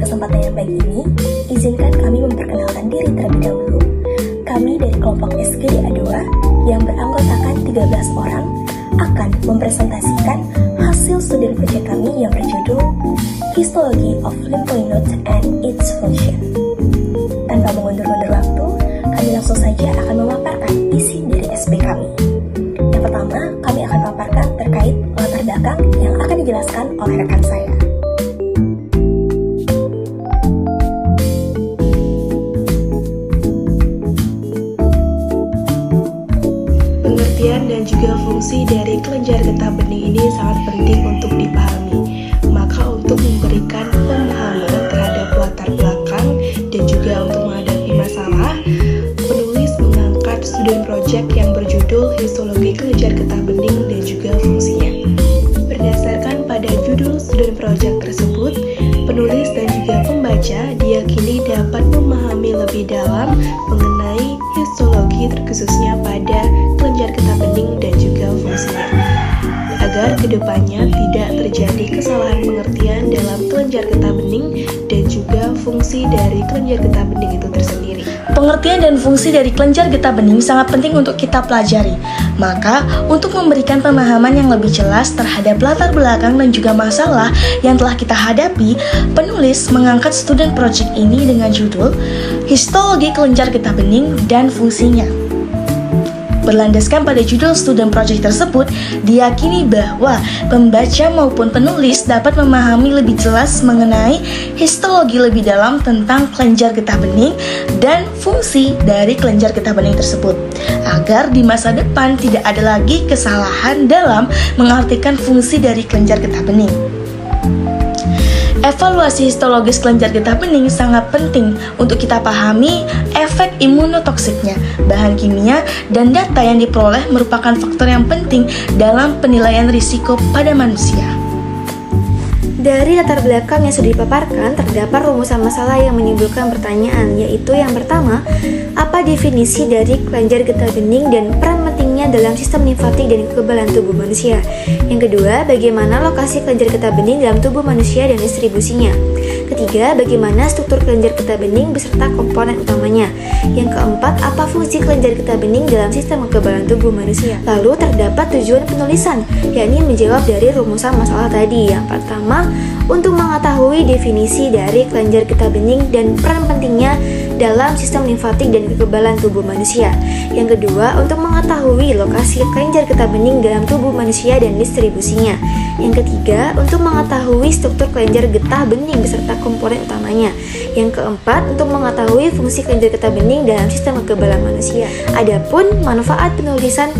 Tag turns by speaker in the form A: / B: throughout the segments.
A: kesempatan yang baik ini, izinkan kami memperkenalkan diri terlebih dahulu. Kami dari kelompok SGD A2 yang beranggotakan 13 orang akan mempresentasikan hasil studi proyek kami yang berjudul Histology of Lymphoid Nodes and its Function. Tanpa mengundur-undur waktu, kami langsung saja akan memaparkan isi dari SP kami. Yang pertama, kami akan memaparkan terkait latar belakang yang akan dijelaskan oleh rekan saya.
B: Fungsi dari kelenjar getah bening ini sangat penting untuk dipahami. Maka untuk memberikan pemahaman terhadap latar belakang dan juga untuk menghadapi masalah, penulis mengangkat studi proyek yang berjudul Histologi Kelenjar Getah Bening dan juga fungsinya. Berdasarkan pada judul studi proyek tersebut, penulis dan juga pembaca diyakini dapat memahami lebih dalam mengenai histologi terkhususnya pada agar ke depannya tidak terjadi kesalahan pengertian dalam kelenjar getah bening dan juga fungsi dari kelenjar getah bening itu tersendiri.
C: Pengertian dan fungsi dari kelenjar getah bening sangat penting untuk kita pelajari. Maka, untuk memberikan pemahaman yang lebih jelas terhadap latar belakang dan juga masalah yang telah kita hadapi, penulis mengangkat student project ini dengan judul Histologi Kelenjar Getah Bening dan Fungsinya. Berlandaskan pada judul student project tersebut, diyakini bahwa pembaca maupun penulis dapat memahami lebih jelas mengenai histologi lebih dalam tentang kelenjar getah bening dan fungsi dari kelenjar getah bening tersebut, agar di masa depan tidak ada lagi kesalahan dalam mengartikan fungsi dari kelenjar getah bening. Evaluasi histologis kelenjar getah bening sangat penting untuk kita pahami efek imunotoksiknya. Bahan kimia dan data yang diperoleh merupakan faktor yang penting dalam penilaian risiko pada manusia.
D: Dari latar belakang yang sudah dipaparkan, terdapat rumusan masalah yang menimbulkan pertanyaan, yaitu yang pertama, apa definisi dari kelenjar getah bening dan peran dalam sistem limfatik dan kekebalan tubuh manusia? Yang kedua, bagaimana lokasi kelenjar getah bening dalam tubuh manusia dan distribusinya? Ketiga, bagaimana struktur kelenjar getah bening beserta komponen utamanya? Yang keempat, apa fungsi kelenjar getah bening dalam sistem kekebalan tubuh manusia? Lalu terdapat tujuan penulisan, yakni menjawab dari rumusan masalah tadi. Yang pertama, untuk mengetahui definisi dari kelenjar getah bening dan peran pentingnya dalam sistem limfatik dan kekebalan tubuh manusia. Yang kedua, untuk mengetahui lokasi kelenjar getah bening dalam tubuh manusia dan distribusinya. Yang ketiga, untuk mengetahui struktur kelenjar getah bening beserta komponen utamanya. Yang keempat, untuk mengetahui fungsi kelenjar getah bening dalam sistem kekebalan manusia. Adapun manfaat penulisan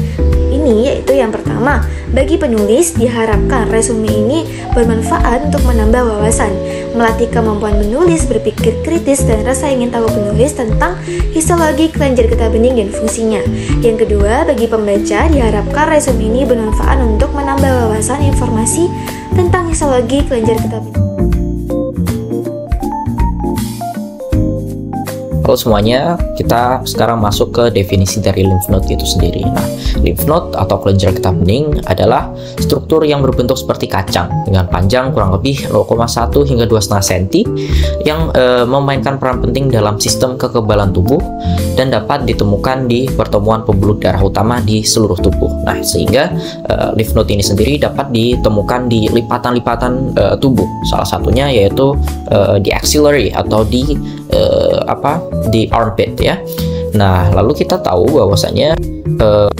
D: ini yaitu yang pertama, bagi penulis diharapkan resume ini bermanfaat untuk menambah wawasan, melatih kemampuan menulis, berpikir kritis dan rasa ingin tahu penulis tentang histologi kelenjar getah bening dan fungsinya. Yang kedua, bagi pembaca diharapkan resume ini bermanfaat untuk menambah wawasan informasi tentang histologi kelenjar getah bening.
E: Halo semuanya, kita sekarang masuk ke definisi dari lymph node itu sendiri. Nah, lymph node atau kelenjar getah bening adalah struktur yang berbentuk seperti kacang dengan panjang kurang lebih 0,1 hingga 2,5 cm yang e, memainkan peran penting dalam sistem kekebalan tubuh dan dapat ditemukan di pertemuan pembuluh darah utama di seluruh tubuh. Nah, sehingga e, lymph node ini sendiri dapat ditemukan di lipatan-lipatan e, tubuh. Salah satunya yaitu e, di axillary atau di e, apa? di armpit ya. Nah, lalu kita tahu bahwasanya uh,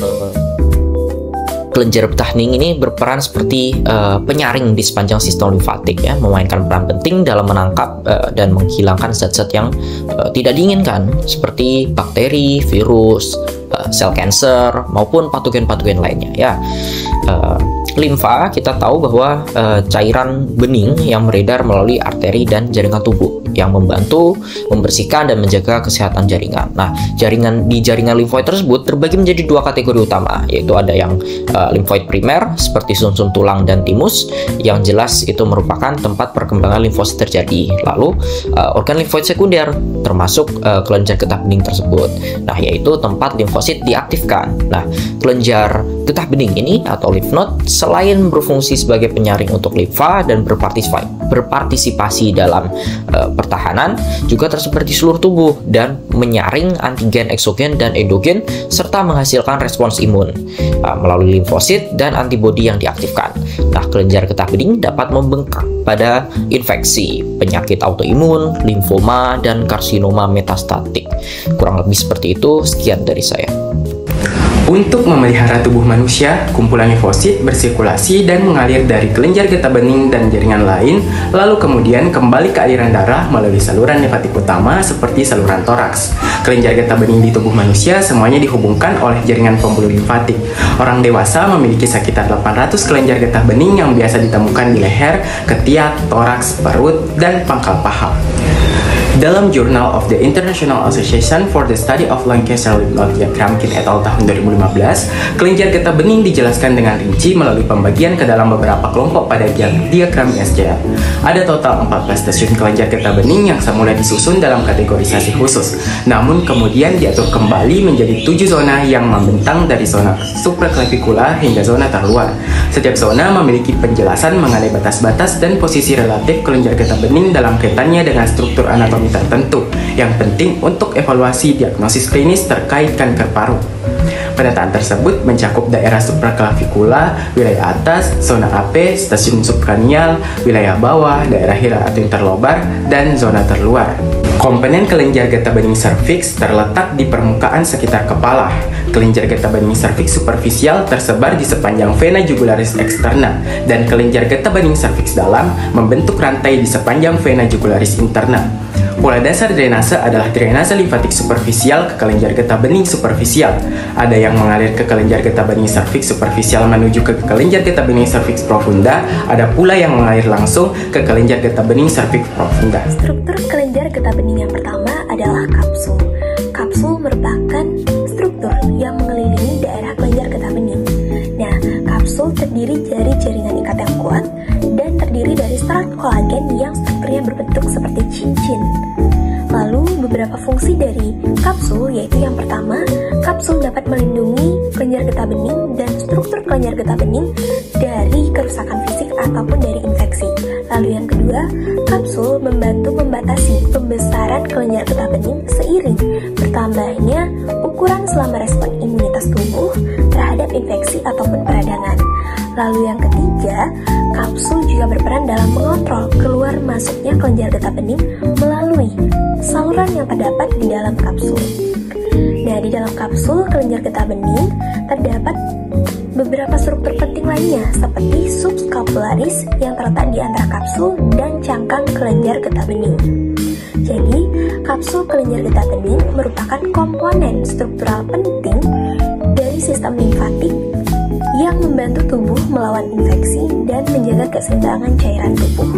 E: kelenjar getah ini berperan seperti uh, penyaring di sepanjang sistem limfatik ya, memainkan peran penting dalam menangkap uh, dan menghilangkan zat-zat yang uh, tidak diinginkan seperti bakteri, virus, uh, sel kanker maupun patogen-patogen lainnya ya. Uh, limfa kita tahu bahwa uh, cairan bening yang beredar melalui arteri dan jaringan tubuh yang membantu membersihkan dan menjaga kesehatan jaringan. Nah, jaringan di jaringan limfoid tersebut terbagi menjadi dua kategori utama, yaitu ada yang uh, limfoid primer seperti sumsum -sum tulang dan timus yang jelas itu merupakan tempat perkembangan limfosit terjadi. Lalu uh, organ limfoid sekunder termasuk uh, kelenjar getah bening tersebut. Nah, yaitu tempat limfosit diaktifkan. Nah, kelenjar getah bening ini atau lymph node selain berfungsi sebagai penyaring untuk limfa dan berpartisipasi, berpartisipasi dalam uh, pertahanan juga tersebar di seluruh tubuh dan menyaring antigen eksogen dan endogen serta menghasilkan respons imun uh, melalui limfosit dan antibodi yang diaktifkan. Nah, kelenjar getah bening dapat membengkak pada infeksi, penyakit autoimun, limfoma, dan karsinoma metastatik. Kurang lebih seperti itu. Sekian dari saya.
F: Untuk memelihara tubuh manusia, kumpulan limfosit bersirkulasi dan mengalir dari kelenjar getah bening dan jaringan lain, lalu kemudian kembali ke aliran darah melalui saluran limfatik utama seperti saluran toraks. Kelenjar getah bening di tubuh manusia semuanya dihubungkan oleh jaringan pembuluh limfatik. Orang dewasa memiliki sekitar 800 kelenjar getah bening yang biasa ditemukan di leher, ketiak, toraks, perut, dan pangkal paha. Dalam Journal of the International Association for the Study of Lung Cancer Lymph Kramkin et al. tahun 2015, kelenjar getah bening dijelaskan dengan rinci melalui pembagian ke dalam beberapa kelompok pada diagram SCR. Ada total 14 stasiun kelenjar getah bening yang semula disusun dalam kategorisasi khusus, namun kemudian diatur kembali menjadi tujuh zona yang membentang dari zona supraclavicular hingga zona terluar. Setiap zona memiliki penjelasan mengenai batas-batas dan posisi relatif kelenjar getah bening dalam kaitannya dengan struktur anatomi tertentu yang penting untuk evaluasi diagnosis klinis terkait kanker paru. Penataan tersebut mencakup daerah supraklavikula, wilayah atas, zona AP, stasiun subkranial, wilayah bawah, daerah hila atau interlobar, dan zona terluar. Komponen kelenjar getah bening serviks terletak di permukaan sekitar kepala. Kelenjar getah bening serviks superficial tersebar di sepanjang vena jugularis eksterna dan kelenjar getah bening serviks dalam membentuk rantai di sepanjang vena jugularis interna. Pola dasar drainase adalah drainase limfatik superficial ke kelenjar getah bening superficial. Ada yang mengalir ke kelenjar getah bening cervix superficial menuju ke kelenjar getah bening cervix profunda, ada pula yang mengalir langsung ke kelenjar getah bening cervix profunda.
A: Struktur kelenjar getah bening yang pertama adalah kapsul. Kapsul merupakan struktur yang mengelilingi daerah kelenjar getah bening. Nah, kapsul terdiri dari jaringan ikat yang kuat dan terdiri dari serat kolagen yang strukturnya berbentuk seperti cincin. Lalu beberapa fungsi dari kapsul yaitu yang pertama, kapsul dapat melindungi kelenjar getah bening dan struktur kelenjar getah bening dari kerusakan fisik ataupun dari infeksi. Lalu yang kedua, kapsul membantu membatasi pembesaran kelenjar getah bening seiring bertambahnya ukuran selama respon imunitas tubuh terhadap infeksi ataupun peradangan. Lalu yang ketiga, kapsul juga berperan dalam mengontrol keluar masuknya kelenjar getah bening melalui saluran yang terdapat di dalam kapsul. Nah, di dalam kapsul kelenjar getah bening terdapat beberapa struktur penting lainnya seperti subscapularis yang terletak di antara kapsul dan cangkang kelenjar getah bening. Jadi, kapsul kelenjar getah bening merupakan komponen struktural penting dari sistem limfatik yang membantu tubuh melawan infeksi dan menjaga keseimbangan cairan tubuh.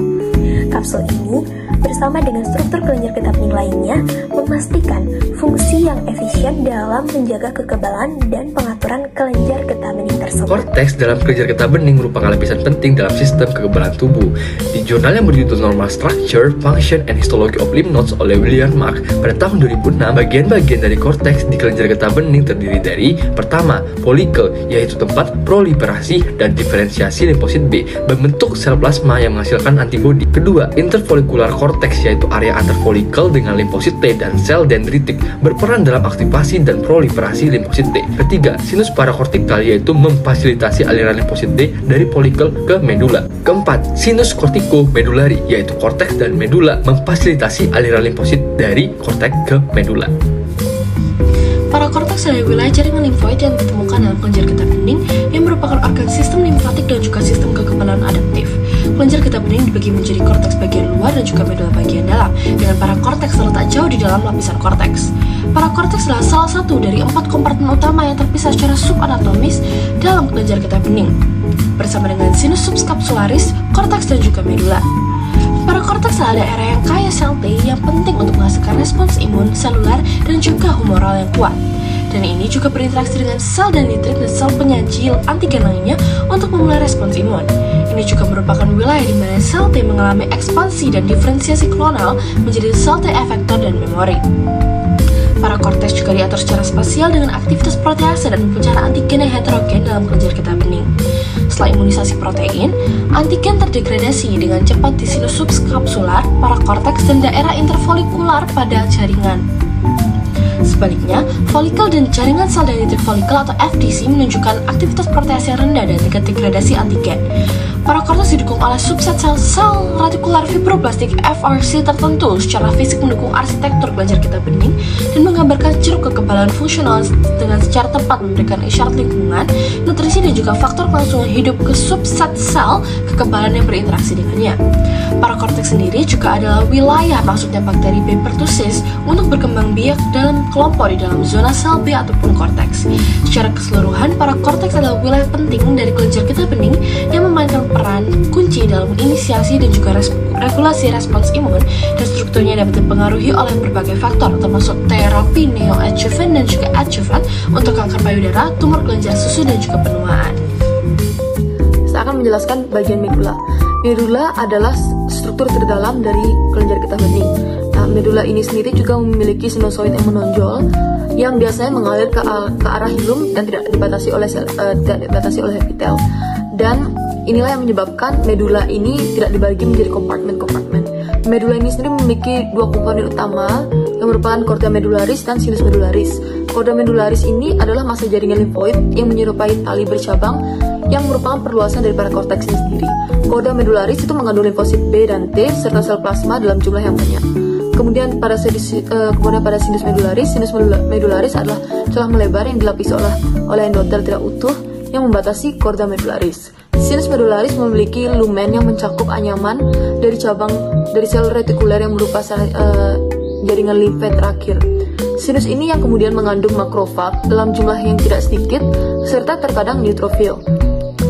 A: Kapsul ini bersama dengan struktur kelenjar getah bening lainnya memastikan fungsi yang efisien dalam menjaga kekebalan dan pengaturan kelenjar getah bening tersebut.
G: Korteks dalam kelenjar getah bening merupakan lapisan penting dalam sistem kekebalan tubuh. Di jurnal yang berjudul Normal Structure, Function, and Histology of Lymph Nodes oleh William Mark pada tahun 2006, bagian-bagian dari korteks di kelenjar getah bening terdiri dari pertama, folikel, yaitu tempat proliferasi dan diferensiasi limfosit B, berbentuk sel plasma yang menghasilkan antibodi. Kedua, interfolikular korteks yaitu area antar folikel dengan limfosit T dan sel dendritik berperan dalam aktivasi dan proliferasi limfosit T. Ketiga, sinus parakortikal yaitu memfasilitasi aliran limfosit D dari folikel ke medula. Keempat, sinus kortiko medulari yaitu korteks dan medula memfasilitasi aliran limfosit dari korteks ke medula.
H: Para korteks adalah wilayah jaringan limfoid yang ditemukan dalam kelenjar getah bening yang merupakan organ sistem limfatik dan juga sistem kekebalan adaptif. Kelenjar getah bening dibagi menjadi korteks bagian luar dan juga medula bagian dalam, dengan para korteks terletak jauh di dalam lapisan korteks. Para korteks adalah salah satu dari empat kompartemen utama yang terpisah secara subanatomis dalam kelenjar getah bening, bersama dengan sinus subscapularis, korteks dan juga medula. Para korteks adalah area yang kaya sel T yang penting untuk menghasilkan respons imun, seluler, dan juga humoral yang kuat. Dan ini juga berinteraksi dengan sel dendritik dan sel penyaji antigen lainnya untuk memulai respons imun. Ini juga merupakan wilayah di mana sel T mengalami ekspansi dan diferensiasi klonal menjadi sel T efektor dan memori. Parakorteks juga diatur secara spasial dengan aktivitas protease dan upacara antigen yang heterogen dalam kelenjar getah bening. Setelah imunisasi protein, antigen terdegradasi dengan cepat di sinus subkapsular, parakorteks, dan daerah interfolikular pada jaringan. Sebaliknya, folikel dan jaringan sel dendritik folikel atau FDC menunjukkan aktivitas protease yang rendah dan tingkat degradasi antigen. Parakortes didukung oleh subset sel-sel retikular fibroblastik FRC tertentu secara fisik mendukung arsitektur kelenjar getah bening dan menggambarkan ceruk kekebalan fungsional dengan secara tepat memberikan isyarat lingkungan, nutrisi dan juga faktor kelangsungan hidup ke subset sel kekebalan yang berinteraksi dengannya. Parakorteks sendiri juga adalah wilayah maksudnya bakteri B pertussis untuk berkembang biak dalam kelompok di dalam zona sel B ataupun korteks. Secara keseluruhan, parakorteks adalah wilayah penting dari kelenjar getah bening yang memainkan peran kunci dalam inisiasi dan juga res regulasi respons imun dan strukturnya dapat dipengaruhi oleh berbagai faktor termasuk terapi neoadjuvant dan juga adjuvant untuk kanker payudara, tumor kelenjar susu dan juga penuaan.
I: Saya akan menjelaskan bagian medula. Medula adalah struktur terdalam dari kelenjar getah bening. Nah, medula ini sendiri juga memiliki sinusoid yang menonjol yang biasanya mengalir ke, ke arah hilum dan tidak dibatasi oleh sel, uh, tidak dibatasi oleh epitel. Dan Inilah yang menyebabkan medula ini tidak dibagi menjadi kompartemen-kompartemen. Medula ini sendiri memiliki dua komponen utama yang merupakan korda medularis dan sinus medularis. Korda medularis ini adalah masa jaringan limfoid yang menyerupai tali bercabang yang merupakan perluasan dari para korteks ini sendiri. Korda medularis itu mengandung limfosit B dan T serta sel plasma dalam jumlah yang banyak. Kemudian pada sinus, uh, kemudian pada sinus medularis, sinus medularis adalah celah melebar yang dilapisi oleh oleh endotel tidak utuh yang membatasi korda medularis. Sinus medularis memiliki lumen yang mencakup anyaman dari cabang dari sel retikuler yang berupa uh, jaringan limfe terakhir. Sinus ini yang kemudian mengandung makrofag dalam jumlah yang tidak sedikit serta terkadang neutrofil.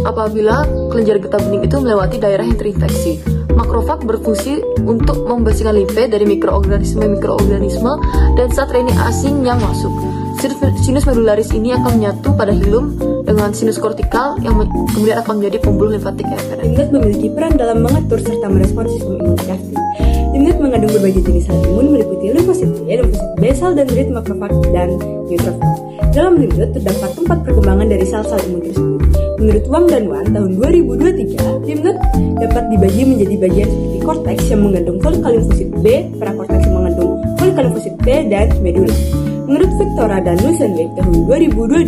I: Apabila kelenjar getah bening itu melewati daerah yang terinfeksi, makrofag berfungsi untuk membersihkan limfe dari mikroorganisme-mikroorganisme dan zat reni asing yang masuk. Sinus medularis ini akan menyatu pada hilum dengan sinus kortikal yang kemudian akan menjadi pembuluh limfatik eferen.
J: Limnat memiliki peran dalam mengatur serta merespons sistem imunitas. Limnat mengandung berbagai jenis sel imun meliputi limfosit B, limfosit B, sel dendrit, makrofag, dan neutrofil. Dalam limnat terdapat tempat perkembangan dari sel-sel imun tersebut. Menurut Wang dan Wan tahun 2023, limnat dapat dibagi menjadi bagian seperti korteks yang mengandung folikel limfosit B, prakorteks yang mengandung folikel limfosit T, dan medula. Menurut Victoria dan Nusenweg tahun 2022,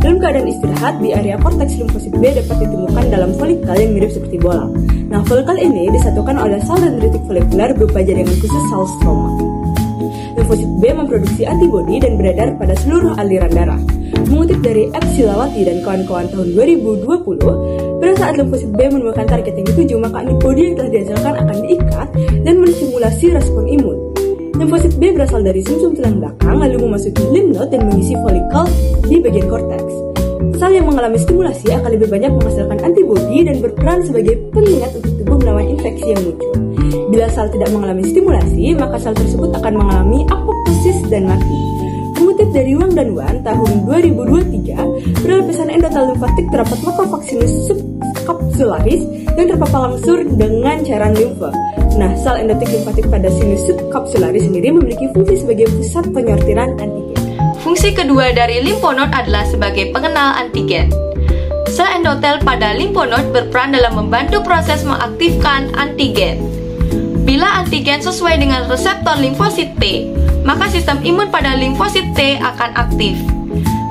J: dalam keadaan istirahat, di area korteks limfosit B dapat ditemukan dalam folikel yang mirip seperti bola. Nah, folikel ini disatukan oleh sel dendritik folikuler berupa jaringan khusus sel stroma. Limfosit B memproduksi antibodi dan beredar pada seluruh aliran darah. Mengutip dari Epsilawati dan kawan-kawan tahun 2020, pada saat limfosit B menemukan target yang dituju, maka antibodi yang telah dihasilkan akan diikat dan menstimulasi respon imun. Limfosit B berasal dari sumsum tulang belakang lalu memasuki lymph node dan mengisi folikel di bagian korteks. Sel yang mengalami stimulasi akan lebih banyak menghasilkan antibodi dan berperan sebagai pengingat untuk tubuh melawan infeksi yang muncul. Bila sel tidak mengalami stimulasi, maka sel tersebut akan mengalami apoptosis dan mati. Mengutip dari Wang dan Wan tahun 2023, pada lapisan endotel limfatik terdapat makrofaksinus subcapsularis yang terpapar langsung dengan cairan limfa. Nah, sel endotik limfatik pada sinus subkapsularis sendiri memiliki fungsi sebagai pusat penyortiran antigen.
K: Fungsi kedua dari limfonod adalah sebagai pengenal antigen. Sel endotel pada limfonod berperan dalam membantu proses mengaktifkan antigen. Bila antigen sesuai dengan reseptor limfosit T, maka sistem imun pada limfosit T akan aktif.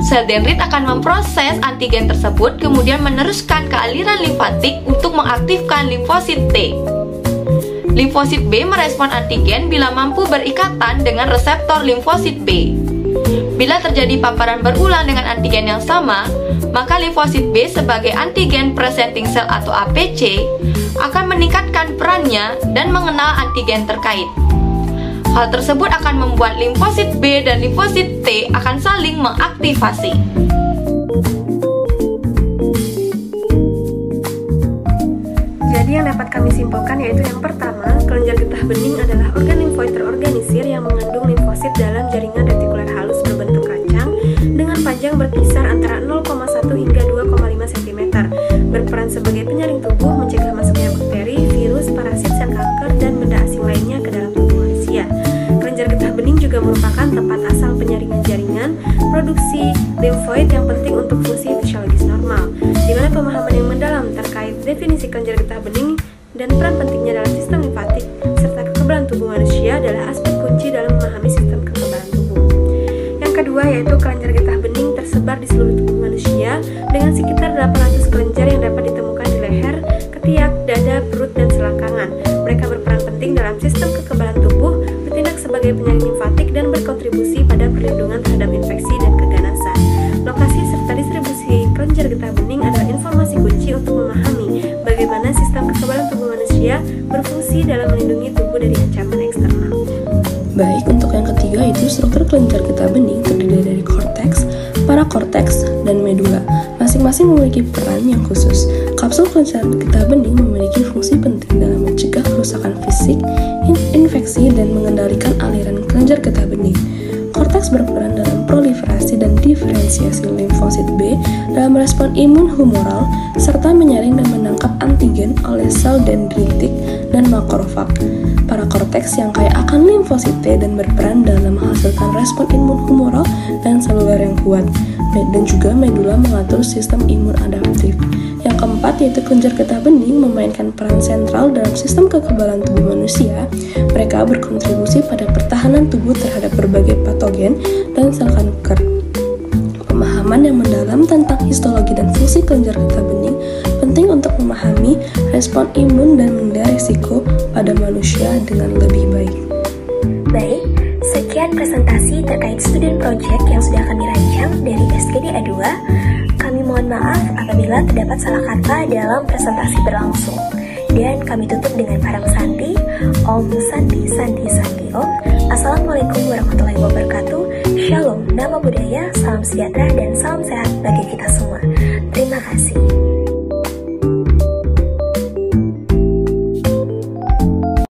K: Sel dendrit akan memproses antigen tersebut kemudian meneruskan ke aliran limfatik untuk mengaktifkan limfosit T. Limfosit B merespon antigen bila mampu berikatan dengan reseptor limfosit B. Bila terjadi paparan berulang dengan antigen yang sama, maka limfosit B sebagai antigen presenting cell atau APC akan meningkatkan perannya dan mengenal antigen terkait. Hal tersebut akan membuat limfosit B dan limfosit T akan saling mengaktifasi.
L: Jadi yang dapat kami simpulkan yaitu yang pertama, kelenjar getah bening adalah organ limfoid terorganisir yang mengandung limfosit dalam jaringan retikuler halus berbentuk kacang dengan panjang berkisar antara 0,1 hingga 2,5 cm, berperan sebagai penyaring tubuh, mencegah masuknya bakteri, virus, parasit, sel kanker, dan benda asing lainnya ke dalam tubuh manusia. Kelenjar getah bening juga merupakan tempat asal produksi limfoid yang penting untuk fungsi fisiologis normal, di mana pemahaman yang mendalam terkait definisi kelenjar getah bening dan peran pentingnya dalam sistem limfatik berfungsi dalam melindungi tubuh dari ancaman eksternal.
M: Baik, untuk yang ketiga itu struktur kelenjar getah bening terdiri dari korteks, parakorteks, dan medula. Masing-masing memiliki peran yang khusus. Kapsul kelenjar getah bening memiliki fungsi penting dalam mencegah kerusakan fisik, infeksi, dan mengendalikan aliran kelenjar getah bening. Korteks berperan dalam diferensiasi limfosit B dalam respon imun humoral serta menyaring dan menangkap antigen oleh sel dendritik dan makrofag. Parakorteks yang kaya akan limfosit T dan berperan dalam menghasilkan respon imun humoral dan seluler yang kuat dan juga medula mengatur sistem imun adaptif. Yang keempat yaitu kelenjar getah bening memainkan peran sentral dalam sistem kekebalan tubuh manusia. Mereka berkontribusi pada pertahanan tubuh terhadap berbagai patogen dan sel kanker. Pemahaman yang mendalam tentang histologi dan fungsi kelenjar getah bening penting untuk memahami respon imun dan menilai risiko pada manusia dengan lebih baik.
A: Baik, sekian presentasi terkait student project yang sudah kami rancang dari SKD A2. Kami mohon maaf apabila terdapat salah kata dalam presentasi berlangsung. Dan kami tutup dengan Param Santi, Om Santi Santi Santi Om. Assalamualaikum warahmatullahi wabarakatuh. Shalom, nama budaya, salam sejahtera, dan salam sehat bagi kita semua.